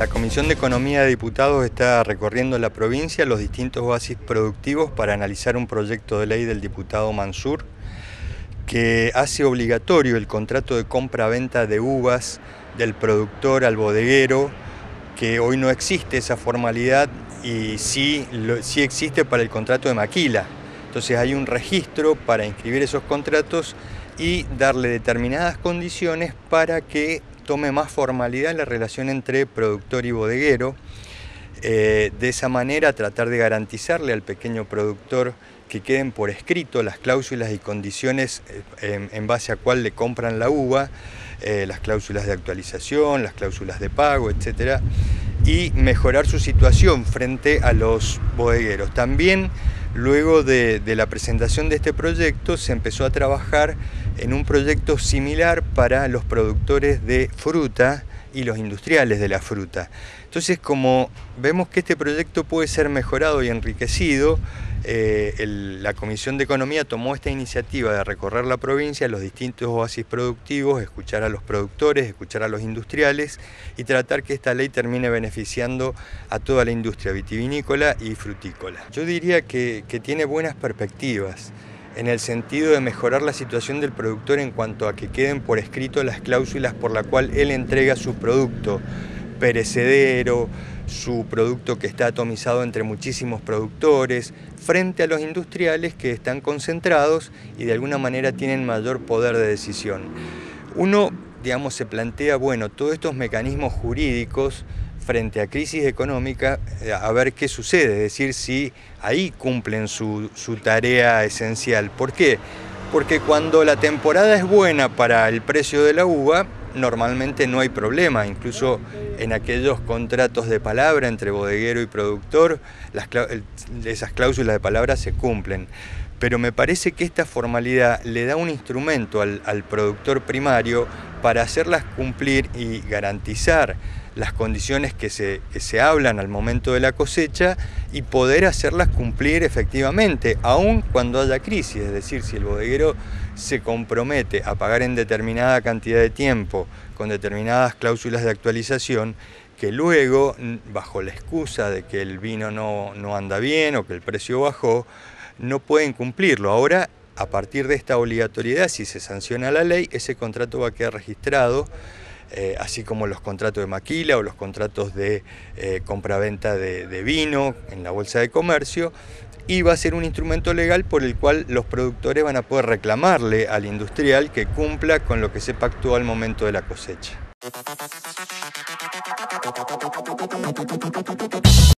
La Comisión de Economía de Diputados está recorriendo la provincia los distintos oasis productivos para analizar un proyecto de ley del diputado Mansur que hace obligatorio el contrato de compra-venta de uvas del productor al bodeguero, que hoy no existe esa formalidad y sí, sí existe para el contrato de maquila. Entonces hay un registro para inscribir esos contratos y darle determinadas condiciones para que tome más formalidad la relación entre productor y bodeguero. Eh, de esa manera tratar de garantizarle al pequeño productor que queden por escrito las cláusulas y condiciones eh, en, base a cuál le compran la uva, eh, las cláusulas de actualización, las cláusulas de pago, etc. Y mejorar su situación frente a los bodegueros. También luego de la presentación de este proyecto se empezó a trabajar en un proyecto similar para los productores de fruta y los industriales de la fruta. Entonces, como vemos que este proyecto puede ser mejorado y enriquecido, eh, la Comisión de Economía tomó esta iniciativa de recorrer la provincia, los distintos oasis productivos, escuchar a los productores, escuchar a los industriales y tratar que esta ley termine beneficiando a toda la industria vitivinícola y frutícola. Yo diría que tiene buenas perspectivas en el sentido de mejorar la situación del productor en cuanto a que queden por escrito las cláusulas por la cual él entrega su producto perecedero, su producto que está atomizado entre muchísimos productores, frente a los industriales que están concentrados y de alguna manera tienen mayor poder de decisión. Uno, digamos, se plantea, bueno, todos estos mecanismos jurídicos frente a crisis económica eh, a ver qué sucede, es decir, si ahí cumplen su, tarea esencial. ¿Por qué? Porque cuando la temporada es buena para el precio de la uva, normalmente no hay problema, incluso en aquellos contratos de palabra entre bodeguero y productor, esas cláusulas de palabra se cumplen. Pero me parece que esta formalidad le da un instrumento al, al productor primario para hacerlas cumplir y garantizar las condiciones que se, se hablan al momento de la cosecha y poder hacerlas cumplir efectivamente, aun cuando haya crisis. Es decir, si el bodeguero se compromete a pagar en determinada cantidad de tiempo con determinadas cláusulas de actualización, que luego, bajo la excusa de que el vino no, no anda bien o que el precio bajó, no pueden cumplirlo. Ahora a partir de esta obligatoriedad, si se sanciona la ley, ese contrato va a quedar registrado eh, así como los contratos de maquila o los contratos de eh, compraventa de, de vino en la bolsa de comercio, y va a ser un instrumento legal por el cual los productores van a poder reclamarle al industrial que cumpla con lo que se pactó al momento de la cosecha.